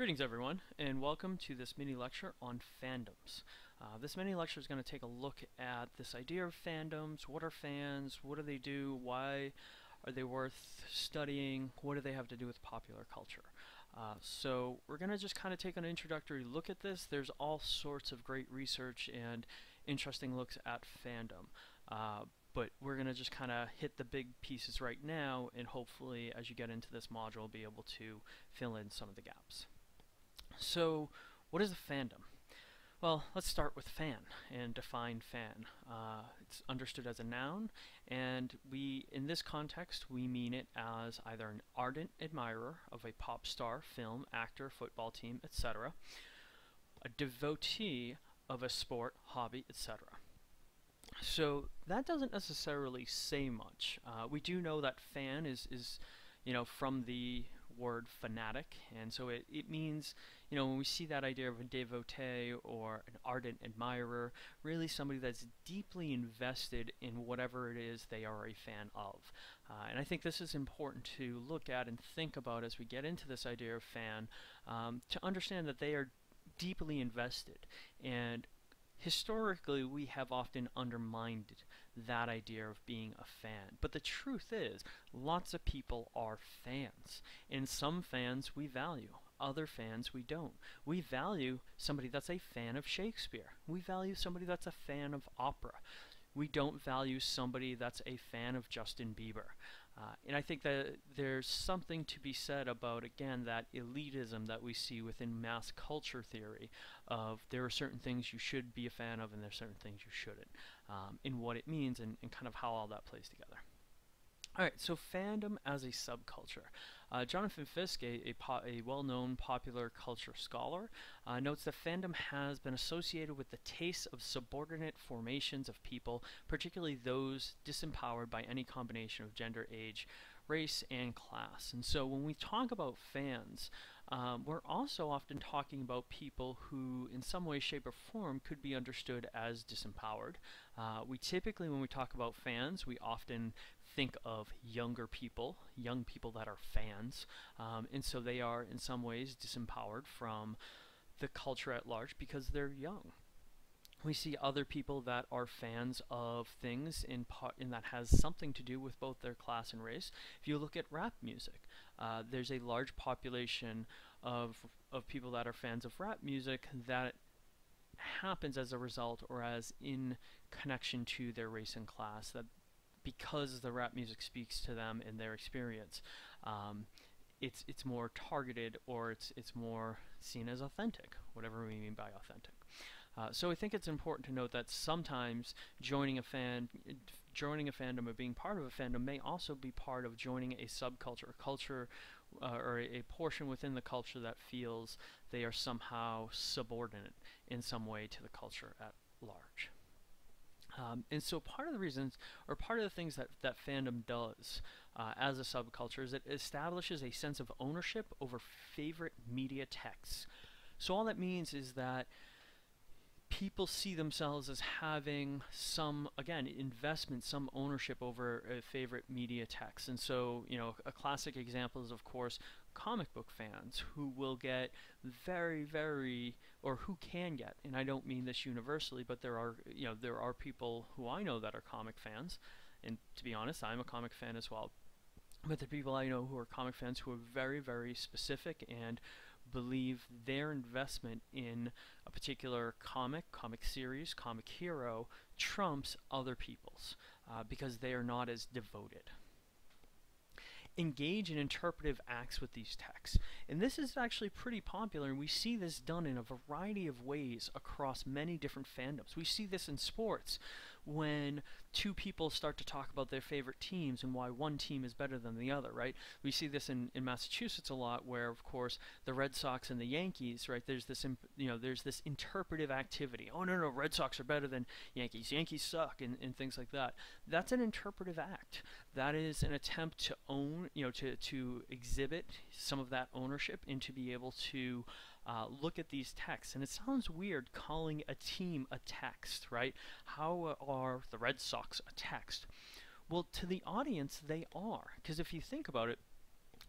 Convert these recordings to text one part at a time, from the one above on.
Greetings everyone and welcome to this mini lecture on fandoms. Uh, this mini lecture is going to take a look at this idea of fandoms, what are fans, what do they do, why are they worth studying, what do they have to do with popular culture. Uh, so we're going to just kind of take an introductory look at this. There's all sorts of great research and interesting looks at fandom. Uh, but we're going to just kind of hit the big pieces right now and hopefully as you get into this module be able to fill in some of the gaps. So what is a fandom? Well, let's start with fan and define fan. Uh, it's understood as a noun, and we, in this context, we mean it as either an ardent admirer of a pop star, film, actor, football team, etc., a devotee of a sport, hobby, etc. So that doesn't necessarily say much. Uh, we do know that fan is, is, you know, from the word fanatic, and so it, it means, you know, when we see that idea of a devotee or an ardent admirer, really somebody that's deeply invested in whatever it is they are a fan of. Uh, and I think this is important to look at and think about as we get into this idea of fan, um, to understand that they are deeply invested. And historically we have often undermined that idea of being a fan. But the truth is, lots of people are fans. And some fans we value, other fans we don't. We value somebody that's a fan of Shakespeare. We value somebody that's a fan of opera. We don't value somebody that's a fan of Justin Bieber. Uh, and I think that there's something to be said about, again, that elitism that we see within mass culture theory of there are certain things you should be a fan of and there are certain things you shouldn't, um, in what it means and, and kind of how all that plays together. Alright, so fandom as a subculture. Uh, Jonathan Fiske, a, a, a well-known popular culture scholar, uh, notes that fandom has been associated with the tastes of subordinate formations of people, particularly those disempowered by any combination of gender, age, race, and class. And so when we talk about fans, um, we're also often talking about people who, in some way, shape, or form, could be understood as disempowered. Uh, we typically, when we talk about fans, we often think of younger people, young people that are fans, um, and so they are, in some ways, disempowered from the culture at large because they're young we see other people that are fans of things in part in that has something to do with both their class and race. If you look at rap music, uh, there's a large population of of people that are fans of rap music that happens as a result or as in connection to their race and class that because the rap music speaks to them in their experience um, it's it's more targeted or it's it's more seen as authentic whatever we mean by authentic uh, so I think it's important to note that sometimes joining a fan, joining a fandom or being part of a fandom may also be part of joining a subculture, a culture, uh, or a, a, portion within the culture that feels they are somehow subordinate in some way to the culture at large. Um, and so part of the reasons, or part of the things that, that fandom does uh, as a subculture is it establishes a sense of ownership over favorite media texts. So all that means is that people see themselves as having some, again, investment, some ownership over a favorite media text. And so, you know, a classic example is, of course, comic book fans who will get very, very, or who can get, and I don't mean this universally, but there are, you know, there are people who I know that are comic fans. And to be honest, I'm a comic fan as well. But the people I know who are comic fans who are very, very specific and believe their investment in a particular comic, comic series, comic hero trumps other people's uh, because they are not as devoted. Engage in interpretive acts with these texts. And this is actually pretty popular, and we see this done in a variety of ways across many different fandoms. We see this in sports when two people start to talk about their favorite teams and why one team is better than the other, right? We see this in, in Massachusetts a lot where, of course, the Red Sox and the Yankees, right, there's this, you know, there's this interpretive activity. Oh, no, no, Red Sox are better than Yankees. Yankees suck and, and things like that. That's an interpretive act. That is an attempt to own, you know, to, to exhibit some of that ownership and to be able to uh, look at these texts. And it sounds weird calling a team a text, right? How are the Red Sox a text? Well, to the audience, they are. Because if you think about it,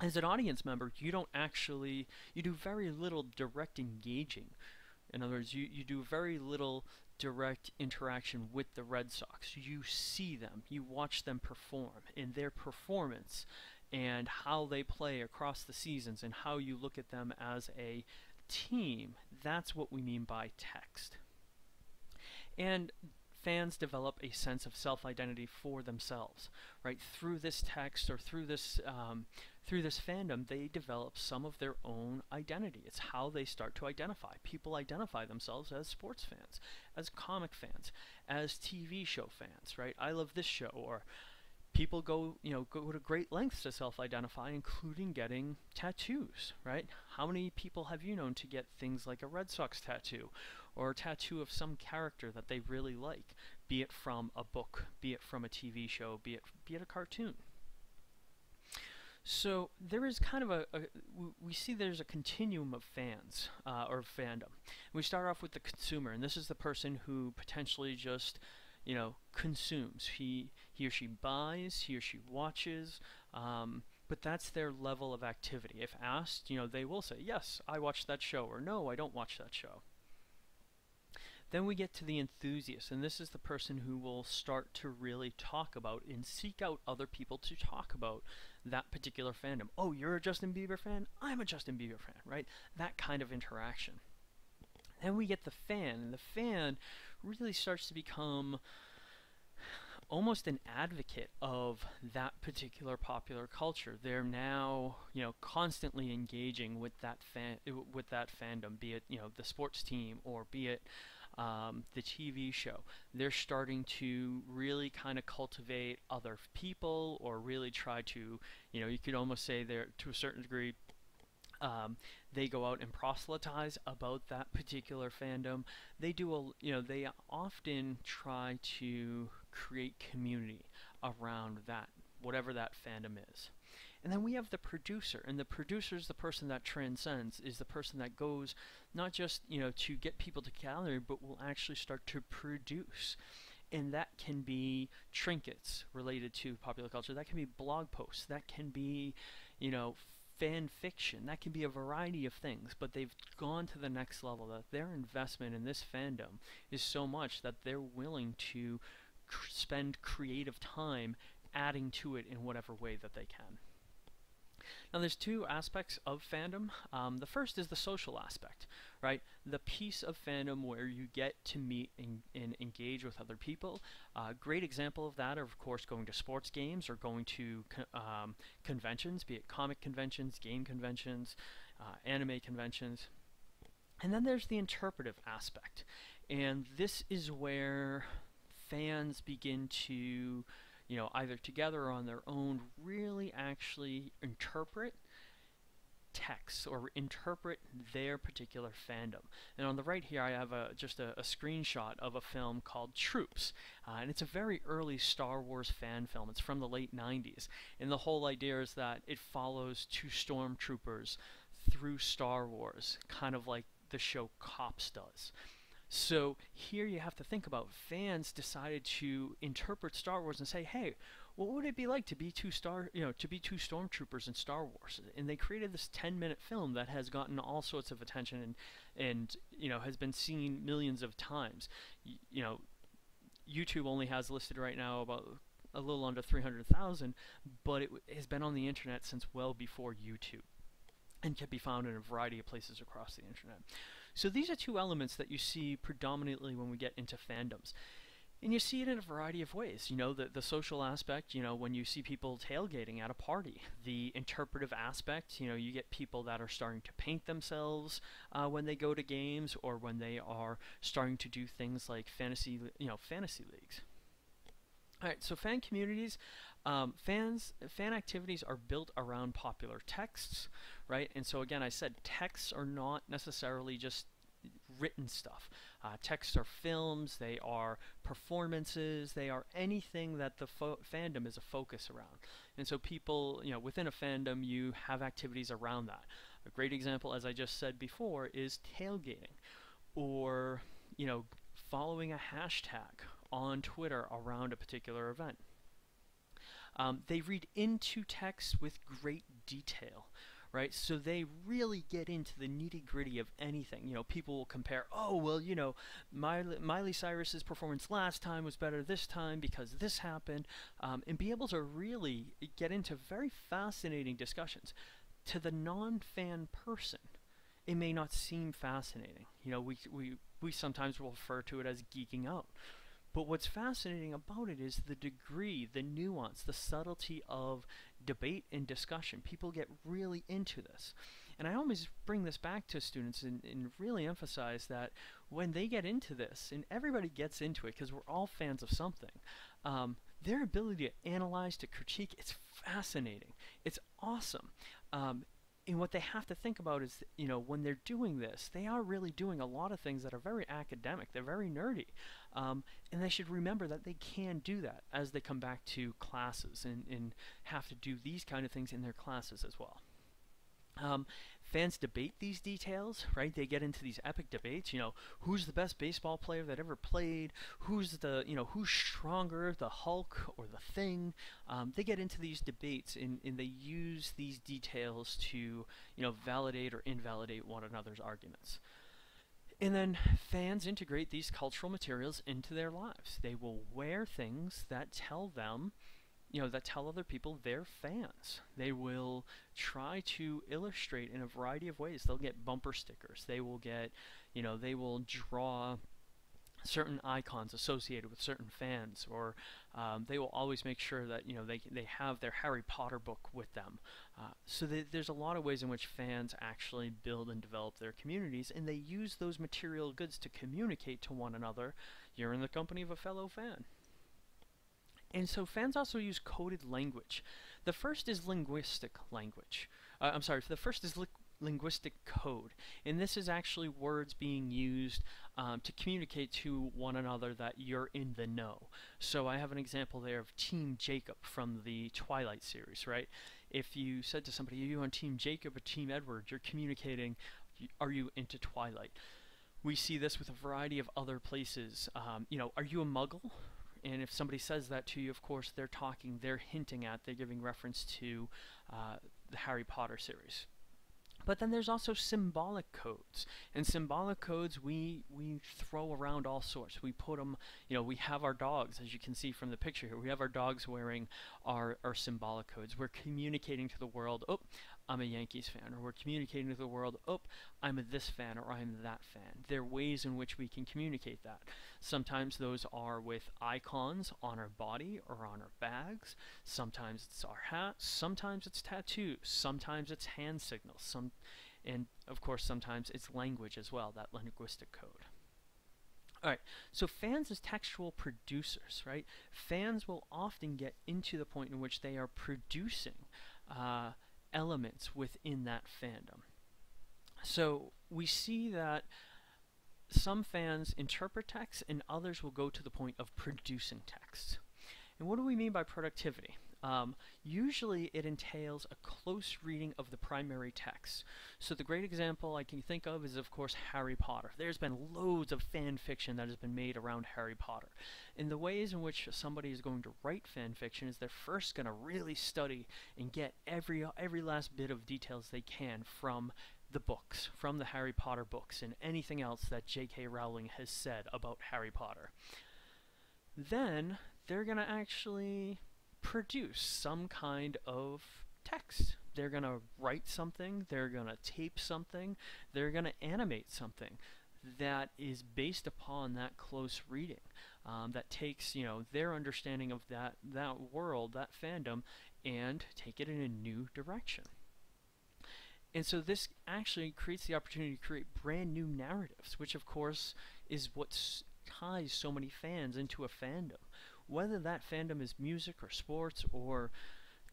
as an audience member, you don't actually, you do very little direct engaging. In other words, you, you do very little direct interaction with the Red Sox. You see them, you watch them perform, and their performance and how they play across the seasons and how you look at them as a team. That's what we mean by text. And fans develop a sense of self-identity for themselves, right? Through this text or through this um, through this fandom, they develop some of their own identity. It's how they start to identify. People identify themselves as sports fans, as comic fans, as TV show fans, right? I love this show, or people go, you know, go to great lengths to self-identify, including getting tattoos, right? How many people have you known to get things like a Red Sox tattoo, or a tattoo of some character that they really like, be it from a book, be it from a TV show, be it be it a cartoon? So there is kind of a, a we see there's a continuum of fans uh, or fandom. We start off with the consumer, and this is the person who potentially just you know consumes. He he or she buys, he or she watches. Um, but that's their level of activity. If asked, you know, they will say, yes, I watched that show, or no, I don't watch that show. Then we get to the enthusiast, and this is the person who will start to really talk about and seek out other people to talk about that particular fandom. Oh, you're a Justin Bieber fan? I'm a Justin Bieber fan, right? That kind of interaction. Then we get the fan, and the fan really starts to become almost an advocate of that particular popular culture. They're now, you know, constantly engaging with that fan with that fandom, be it, you know, the sports team or be it um, the TV show. They're starting to really kind of cultivate other people or really try to, you know, you could almost say they're to a certain degree. Um, they go out and proselytize about that particular fandom. They do a, you know, they often try to create community around that, whatever that fandom is. And then we have the producer, and the producer is the person that transcends, is the person that goes not just you know to get people to gallery, but will actually start to produce. And that can be trinkets related to popular culture. That can be blog posts. That can be, you know, fan fiction. That can be a variety of things. But they've gone to the next level. That their investment in this fandom is so much that they're willing to cr spend creative time adding to it in whatever way that they can. Now, there's two aspects of fandom. Um, the first is the social aspect, right? The piece of fandom where you get to meet and, and engage with other people. A uh, great example of that are, of course, going to sports games or going to um, conventions, be it comic conventions, game conventions, uh, anime conventions. And then there's the interpretive aspect. And this is where fans begin to you know, either together or on their own, really actually interpret texts or interpret their particular fandom. And on the right here, I have a, just a, a screenshot of a film called Troops. Uh, and it's a very early Star Wars fan film. It's from the late 90s. And the whole idea is that it follows two stormtroopers through Star Wars, kind of like the show Cops does. So here you have to think about fans decided to interpret Star Wars and say, hey, what would it be like to be two star, you know, to be two stormtroopers in Star Wars? And they created this 10-minute film that has gotten all sorts of attention and, and you know, has been seen millions of times. Y you know, YouTube only has listed right now about a little under 300,000, but it has been on the internet since well before YouTube and can be found in a variety of places across the internet. So these are two elements that you see predominantly when we get into fandoms. And you see it in a variety of ways. You know, the, the social aspect, you know, when you see people tailgating at a party. The interpretive aspect, you know, you get people that are starting to paint themselves uh, when they go to games or when they are starting to do things like fantasy, you know, fantasy leagues. Alright, so fan communities, um, fans, fan activities are built around popular texts, right? And so again, I said texts are not necessarily just written stuff. Uh, texts are films, they are performances, they are anything that the fandom is a focus around. And so people, you know, within a fandom, you have activities around that. A great example, as I just said before, is tailgating, or you know, following a hashtag on Twitter around a particular event. Um, they read into text with great detail right? So they really get into the nitty gritty of anything. You know, people will compare, oh, well, you know, Miley, Miley Cyrus's performance last time was better this time because this happened, um, and be able to really get into very fascinating discussions. To the non fan person, it may not seem fascinating. You know, we, we, we sometimes will refer to it as geeking out. But what's fascinating about it is the degree, the nuance, the subtlety of debate and discussion. People get really into this. And I always bring this back to students and, and really emphasize that when they get into this, and everybody gets into it because we're all fans of something, um, their ability to analyze, to critique, it's fascinating. It's awesome. Um, and what they have to think about is, you know, when they're doing this, they are really doing a lot of things that are very academic. They're very nerdy. Um, and they should remember that they can do that as they come back to classes and, and have to do these kind of things in their classes as well. Um, fans debate these details, right? They get into these epic debates. You know, who's the best baseball player that ever played? Who's the, you know, who's stronger, the Hulk or the Thing? Um, they get into these debates and, and they use these details to, you know, validate or invalidate one another's arguments. And then fans integrate these cultural materials into their lives. They will wear things that tell them, you know, that tell other people they're fans. They will try to illustrate in a variety of ways. They'll get bumper stickers. They will get, you know, they will draw certain icons associated with certain fans, or um, they will always make sure that you know they they have their Harry Potter book with them. Uh, so they, there's a lot of ways in which fans actually build and develop their communities, and they use those material goods to communicate to one another. You're in the company of a fellow fan. And so fans also use coded language. The first is linguistic language. Uh, I'm sorry, the first is li linguistic code. And this is actually words being used um, to communicate to one another that you're in the know. So I have an example there of Team Jacob from the Twilight series, right? If you said to somebody, are you on Team Jacob or Team Edward, you're communicating, are you into Twilight? We see this with a variety of other places. Um, you know, are you a muggle? And if somebody says that to you, of course, they're talking, they're hinting at, they're giving reference to uh, the Harry Potter series. But then there's also symbolic codes. And symbolic codes, we, we throw around all sorts. We put them, you know, we have our dogs, as you can see from the picture here. We have our dogs wearing our, our symbolic codes. We're communicating to the world, oh, I'm a Yankees fan, or we're communicating to the world, oh, I'm a this fan, or I'm that fan. There are ways in which we can communicate that. Sometimes those are with icons on our body or on our bags. Sometimes it's our hats. Sometimes it's tattoos. Sometimes it's hand signals. Some, and of course, sometimes it's language as well, that linguistic code. Alright, so fans as textual producers, right? Fans will often get into the point in which they are producing uh, elements within that fandom. So we see that some fans interpret text and others will go to the point of producing text. And what do we mean by productivity? Um, usually it entails a close reading of the primary text. So the great example I can think of is of course Harry Potter. There's been loads of fan fiction that has been made around Harry Potter. And the ways in which somebody is going to write fan fiction is they're first going to really study and get every every last bit of details they can from the books, from the Harry Potter books and anything else that J.K. Rowling has said about Harry Potter. Then they're going to actually produce some kind of text. They're going to write something, they're going to tape something, they're going to animate something that is based upon that close reading. Um, that takes you know their understanding of that that world, that fandom, and take it in a new direction. And so this actually creates the opportunity to create brand new narratives, which of course is what ties so many fans into a fandom whether that fandom is music or sports or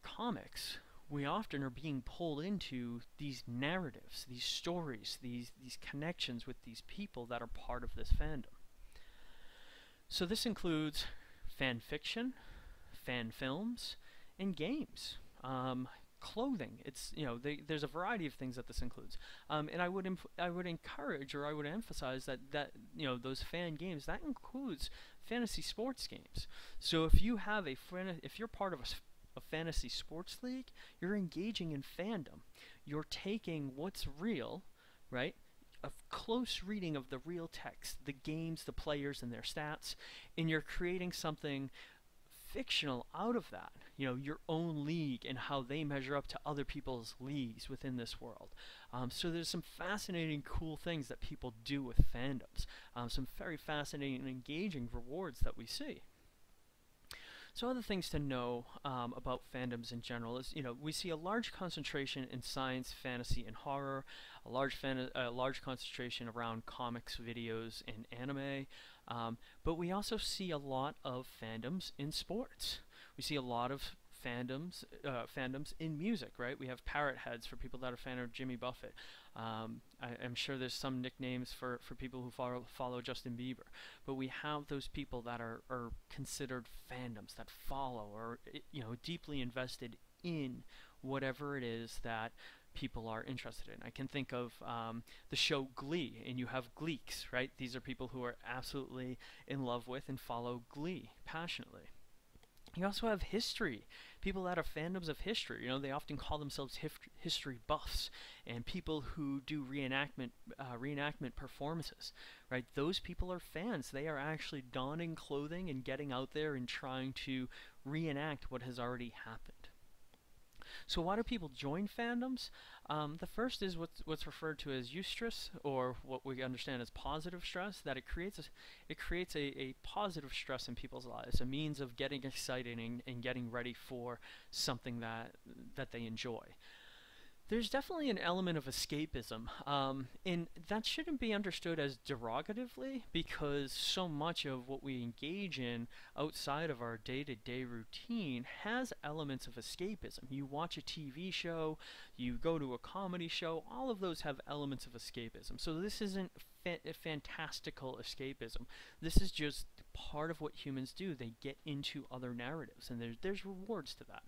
comics, we often are being pulled into these narratives, these stories, these, these connections with these people that are part of this fandom. So this includes fan fiction, fan films, and games. Um, clothing. It's you know they, there's a variety of things that this includes, um, and I would I would encourage or I would emphasize that that you know those fan games that includes fantasy sports games. So if you have a if you're part of a a fantasy sports league, you're engaging in fandom. You're taking what's real, right? A close reading of the real text, the games, the players, and their stats, and you're creating something fictional out of that. You know, your own league and how they measure up to other people's leagues within this world. Um, so there's some fascinating, cool things that people do with fandoms. Um, some very fascinating and engaging rewards that we see. So other things to know um, about fandoms in general is, you know, we see a large concentration in science, fantasy, and horror, a large fan a large concentration around comics, videos, and anime. Um, but we also see a lot of fandoms in sports. We see a lot of fandoms uh, fandoms in music, right? We have parrot heads for people that are fan of Jimmy Buffett. Um, I, am sure there's some nicknames for, for people who follow, follow Justin Bieber, but we have those people that are, are considered fandoms that follow or you know deeply invested in whatever it is that people are interested in. I can think of um, the show Glee, and you have Gleeks, right? These are people who are absolutely in love with and follow Glee passionately. You also have history. People that are fandoms of history, you know, they often call themselves history buffs, and people who do reenactment uh, reenactment performances, right? Those people are fans. They are actually donning clothing and getting out there and trying to reenact what has already happened. So why do people join fandoms? Um, the first is what's, what's referred to as eustress, or what we understand as positive stress, that it creates a, it creates a, a positive stress in people's lives, a means of getting excited and, and getting ready for something that, that they enjoy there's definitely an element of escapism, um, and that shouldn't be understood as derogatively because so much of what we engage in outside of our day to day routine has elements of escapism. You watch a TV show, you go to a comedy show, all of those have elements of escapism. So this isn't fa- fantastical escapism. This is just part of what humans do. They get into other narratives, and there's, there's rewards to that.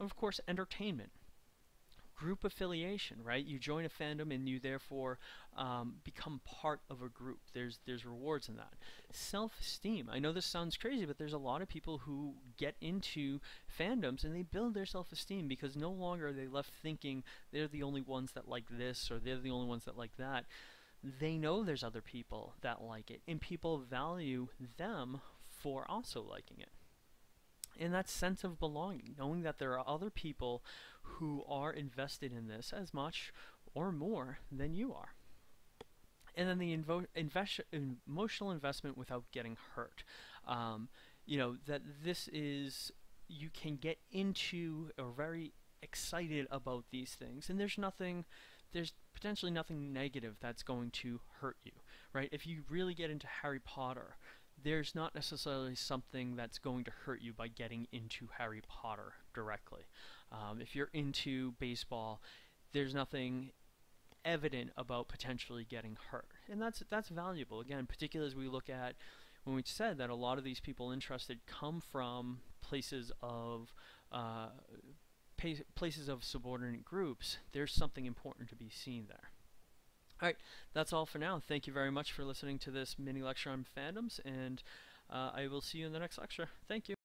Of course, entertainment group affiliation, right? You join a fandom and you therefore um, become part of a group. There's there's rewards in that. Self-esteem. I know this sounds crazy, but there's a lot of people who get into fandoms and they build their self-esteem because no longer are they left thinking they're the only ones that like this or they're the only ones that like that. They know there's other people that like it, and people value them for also liking it and that sense of belonging, knowing that there are other people who are invested in this as much or more than you are. And then the invest- emotional investment without getting hurt. Um, you know, that this is, you can get into or very excited about these things, and there's nothing, there's potentially nothing negative that's going to hurt you, right? If you really get into Harry Potter, there's not necessarily something that's going to hurt you by getting into Harry Potter directly. Um, if you're into baseball, there's nothing evident about potentially getting hurt, and that's that's valuable. Again, particularly as we look at when we said that a lot of these people interested come from places of uh, places of subordinate groups. There's something important to be seen there. Alright, that's all for now. Thank you very much for listening to this mini lecture on fandoms, and uh, I will see you in the next lecture. Thank you.